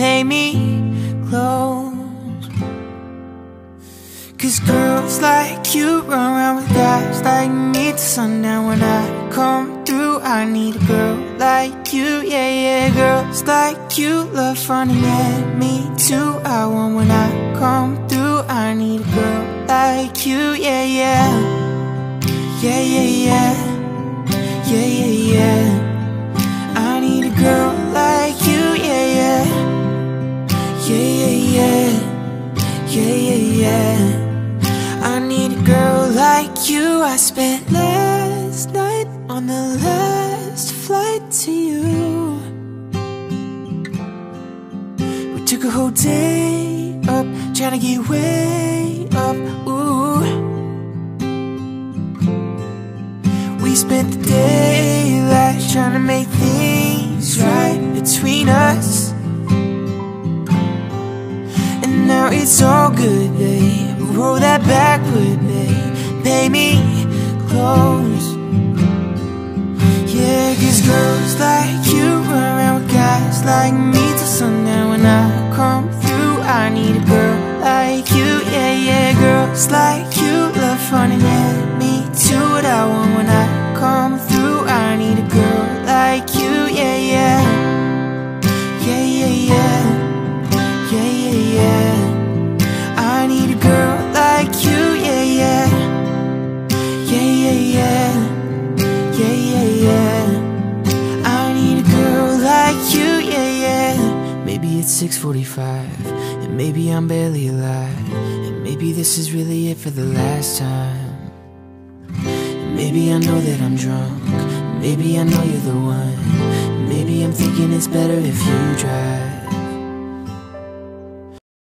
pay me close. Cause girls like you run around with guys like me till sundown. When I come through, I need a girl like you, yeah, yeah. Girls like you love running at me too. I want when I come through, I need a girl like you, yeah, yeah. Yeah, yeah, yeah. Yeah, yeah, yeah. Yeah. Yeah, yeah. I need a girl like you. I spent last night on the last flight to you. We took a whole day up, trying to get way up. Ooh. We spent the day daylight trying to it's all good, babe. Roll that Backwood, babe. Pay me close. Yeah, cause girls like you run around with guys like me till sundown. When I come through, I need a girl like you. Yeah, yeah, girls like you love fun and Yeah, yeah, yeah. I need a girl like you. Yeah, yeah. Maybe it's 6:45, and maybe I'm barely alive, and maybe this is really it for the last time. And maybe I know that I'm drunk. Maybe I know you're the one. Maybe I'm thinking it's better if you drive.